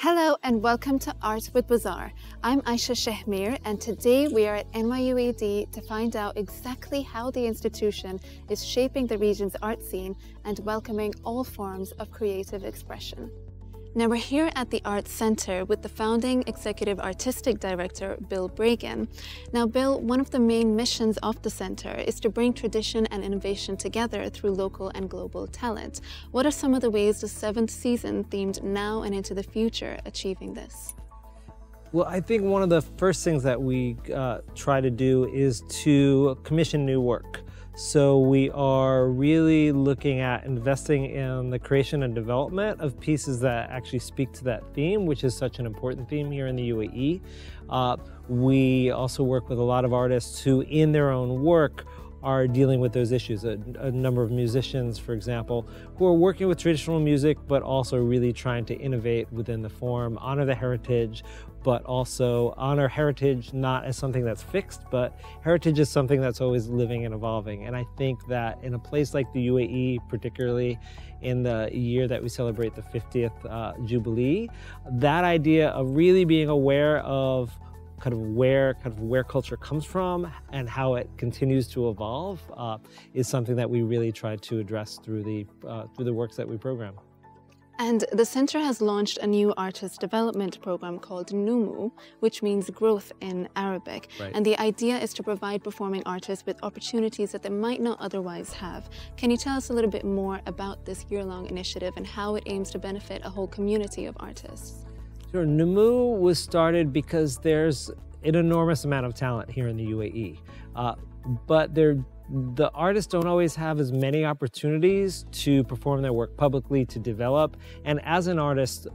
Hello and welcome to Art with Bazaar. I'm Ayesha Shehmir and today we are at NYUAD to find out exactly how the institution is shaping the region's art scene and welcoming all forms of creative expression. Now we're here at the Arts Center with the founding executive artistic director, Bill Bragin. Now, Bill, one of the main missions of the center is to bring tradition and innovation together through local and global talent. What are some of the ways the seventh season, themed now and into the future, achieving this? Well, I think one of the first things that we uh, try to do is to commission new work. So we are really looking at investing in the creation and development of pieces that actually speak to that theme, which is such an important theme here in the UAE. Uh, we also work with a lot of artists who, in their own work, are dealing with those issues. A, a, number of musicians, for example, who are working with traditional music, but also really trying to innovate within the form, honor the heritage, but also honor heritage not as something that's fixed, but heritage is something that's always living and evolving. And I think that in a place like the UAE, particularly in the year that we celebrate the 50th uh, Jubilee, that idea of really being aware of kind of where kind of where culture comes from and how it continues to evolve uh, is something that we really try to address through the uh, through the works that we program. And the center has launched a new artist development program called Numu, which means growth in Arabic. Right. And the idea is to provide performing artists with opportunities that they might not otherwise have. Can you tell us a little bit more about this year long initiative and how it aims to benefit a whole community of artists? Sure. Numu was started because there's an enormous amount of talent here in the UAE, uh, but the artists don't always have as many opportunities to perform their work publicly, to develop. And as an artist,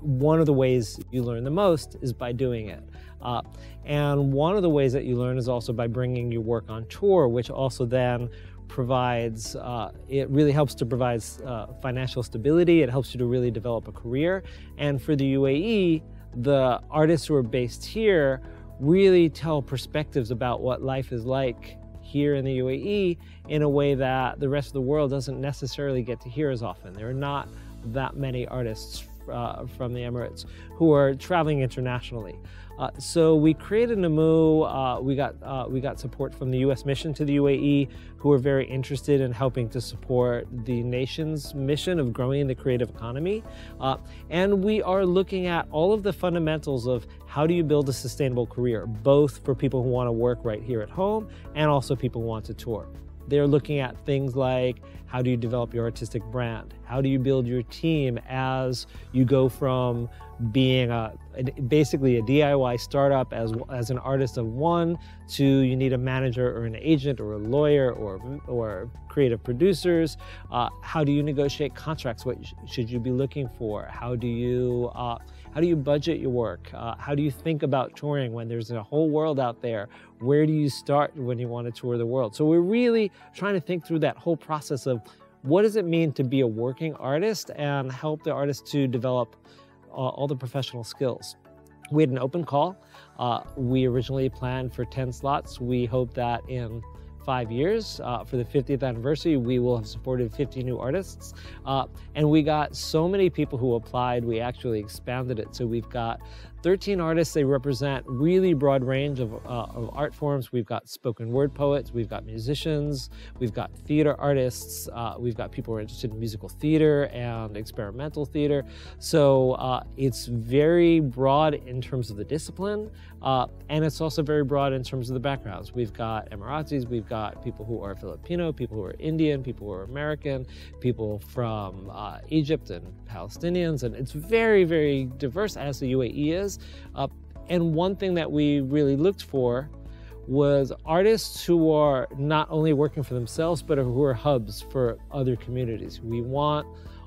one of the ways you learn the most is by doing it. Uh, and one of the ways that you learn is also by bringing your work on tour, which also then provides, uh, it really helps to provide uh, financial stability. It helps you to really develop a career. And for the UAE, the artists who are based here really tell perspectives about what life is like here in the UAE in a way that the rest of the world doesn't necessarily get to hear as often. There are not that many artists uh, from the Emirates who are traveling internationally. Uh, so we created Numu. Uh, we got uh, we got support from the U.S. mission to the UAE, who are very interested in helping to support the nation's mission of growing the creative economy. Uh, and we are looking at all of the fundamentals of how do you build a sustainable career, both for people who want to work right here at home and also people who want to tour. They're looking at things like how do you develop your artistic brand? How do you build your team as you go from being a, basically a DIY startup as, as an artist of one to you need a manager or an agent or a lawyer or, or creative producers. Uh, how do you negotiate contracts? What should you be looking for? How do you, uh, how do you budget your work? Uh, how do you think about touring when there's a whole world out there? Where do you start when you want to tour the world? So we're really trying to think through that whole process of what does it mean to be a working artist and help the artist to develop uh, all the professional skills. We had an open call. Uh, we originally planned for 10 slots. We hope that in five years. Uh, for the 50th anniversary, we will have supported 50 new artists. Uh, and we got so many people who applied, we actually expanded it. So we've got 13 artists. They represent really broad range of, uh, of art forms. We've got spoken word poets, we've got musicians, we've got theater artists, uh, we've got people who are interested in musical theater and experimental theater. So uh, it's very broad in terms of the discipline, uh, and it's also very broad in terms of the backgrounds. We've got Emiratis, we've got people who are Filipino, people who are Indian, people who are American, people from uh, Egypt and Palestinians, and it's very, very diverse as the UAE is. Uh, and one thing that we really looked for was artists who are not only working for themselves, but who are hubs for other communities. We want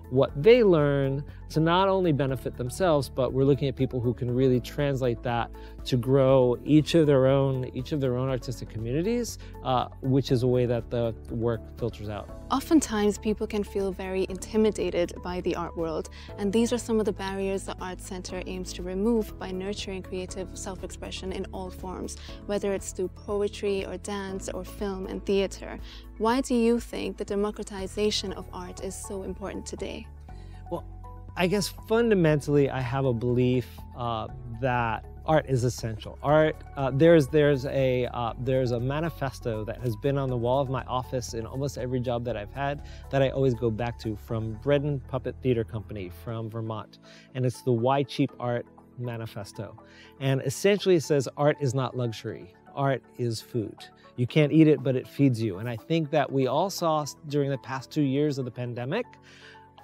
what they learn to not only benefit themselves, but we're looking at people who can really translate that to grow each of their own each of their own artistic communities, uh, which is a way that the work filters out. Oftentimes, people can feel very intimidated by the art world, and these are some of the barriers the Art Center aims to remove by nurturing creative self-expression in all forms, whether it's through poetry or dance or film and theater. Why do you think the democratization of art is so important today? I guess fundamentally, I have a belief uh, that art is essential. Art, uh, there's there's a uh, there's a manifesto that has been on the wall of my office in almost every job that I've had that I always go back to from Bread and Puppet Theater Company from Vermont, and it's the Why Cheap Art Manifesto, and essentially it says art is not luxury. Art is food. You can't eat it, but it feeds you. And I think that we all saw during the past two years of the pandemic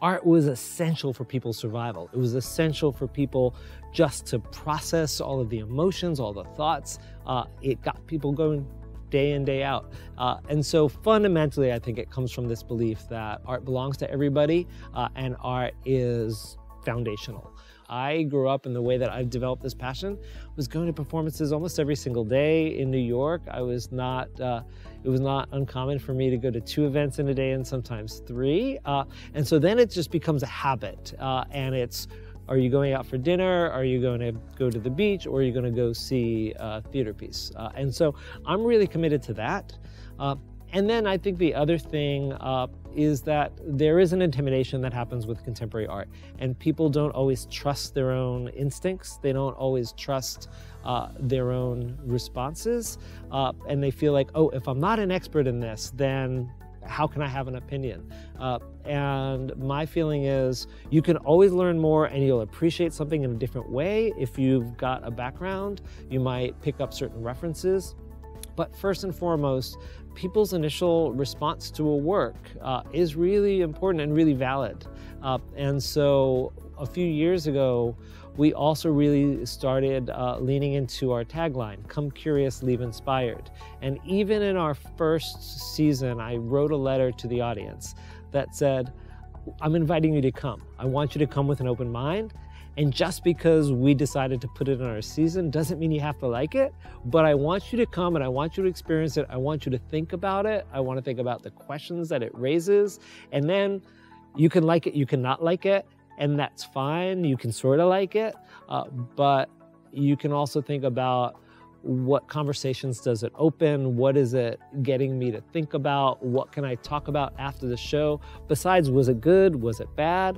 art was essential for people's survival. It was essential for people just to process all of the emotions, all the thoughts. Uh, it got people going day in, day out. Uh, and so fundamentally, I think it comes from this belief that art belongs to everybody uh, and art is foundational. I grew up in the way that I've developed this passion was going to performances almost every single day in New York. I was not, uh, it was not uncommon for me to go to two events in a day and sometimes three. Uh, and so then it just becomes a habit uh, and it's, are you going out for dinner? Are you going to go to the beach? Or are you going to go see a theater piece? Uh, and so I'm really committed to that. Uh, and then I think the other thing uh, is that there is an intimidation that happens with contemporary art, and people don't always trust their own instincts. They don't always trust uh, their own responses, uh, and they feel like, oh, if I'm not an expert in this, then how can I have an opinion? Uh, and my feeling is you can always learn more and you'll appreciate something in a different way. If you've got a background, you might pick up certain references. But first and foremost, people's initial response to a work uh, is really important and really valid. Uh, and so a few years ago, we also really started uh, leaning into our tagline, come curious, leave inspired. And even in our first season, I wrote a letter to the audience that said, I'm inviting you to come. I want you to come with an open mind and just because we decided to put it in our season doesn't mean you have to like it, but I want you to come and I want you to experience it. I want you to think about it. I want to think about the questions that it raises. And then you can like it, you can not like it, and that's fine. You can sort of like it, uh, but you can also think about what conversations does it open? What is it getting me to think about? What can I talk about after the show? Besides, was it good? Was it bad?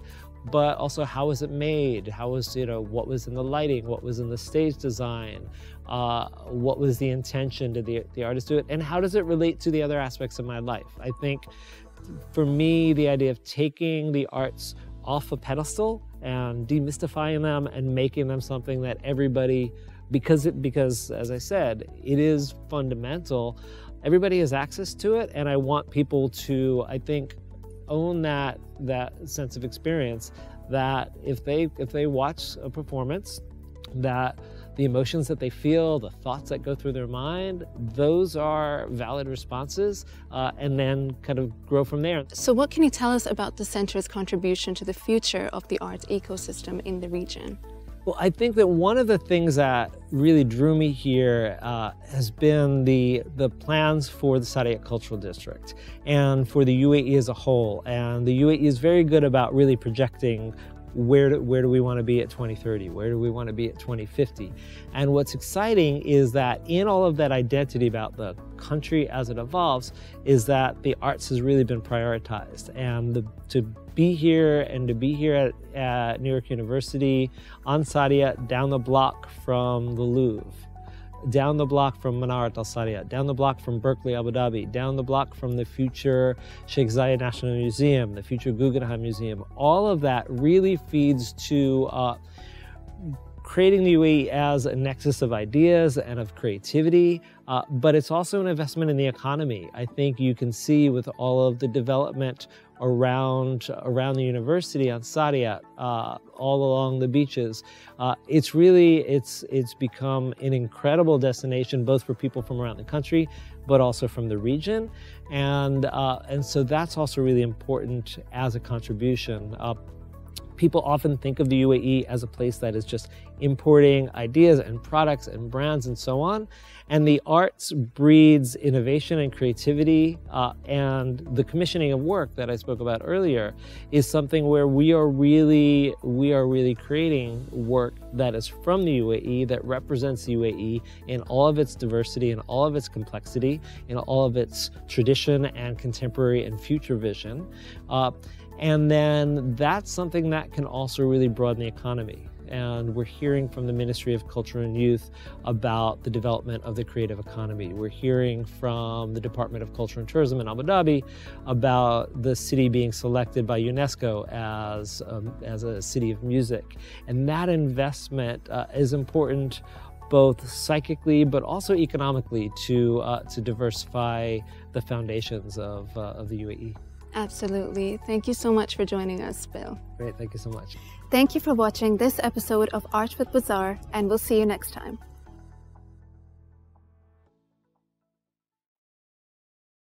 But also how was it made? How was, you know, what was in the lighting? What was in the stage design? Uh, what was the intention? Did the, the artist do it? And how does it relate to the other aspects of my life? I think for me, the idea of taking the arts off a pedestal and demystifying them and making them something that everybody, because it, because as I said, it is fundamental. Everybody has access to it, and I want people to, I think, own that that sense of experience that if they if they watch a performance that the emotions that they feel, the thoughts that go through their mind, those are valid responses, uh, and then kind of grow from there. So, what can you tell us about the center's contribution to the future of the arts ecosystem in the region? Well, I think that one of the things that really drew me here uh, has been the the plans for the Saadiyat Cultural District and for the UAE as a whole. And the UAE is very good about really projecting where do, where do we want to be at 2030? Where do we want to be at 2050? And what's exciting is that in all of that identity about the country as it evolves, is that the arts has really been prioritized. And the, to be here and to be here at, at New York University on Saadiyat down the block from the Louvre down the block from Manarat Al Saadiyat, down the block from Berklee, Abu Dhabi, down the block from the future Sheikh Zayed National Museum, the future Guggenheim Museum. All of that really feeds to uh, creating the UAE as a nexus of ideas and of creativity, uh, but it's also an investment in the economy. I think you can see with all of the development around around the university on Saadiyat, uh, all along the beaches. Uh, it's really it's it's become an incredible destination both for people from around the country, but also from the region, and uh, and so that's also really important as a contribution. People often think of the UAE as a place that is just importing ideas and products and brands and so on. And the arts breeds innovation and creativity. Uh, and the commissioning of work that I spoke about earlier is something where we are really, we are really creating work that is from the UAE, that represents the UAE in all of its diversity, and all of its complexity, in all of its tradition and contemporary and future vision. Uh, And then that's something that can also really broaden the economy and we're hearing from the Ministry of Culture and Youth about the development of the creative economy. We're hearing from the Department of Culture and Tourism in Abu Dhabi about the city being selected by UNESCO as, um, as a city of music. And that investment uh, is important both psychically but also economically to, uh, to diversify the foundations of, uh, of the UAE. Absolutely. Thank you so much for joining us, Bill. Great. Thank you so much. Thank you for watching this episode of Art with Bazaar, and we'll see you next time.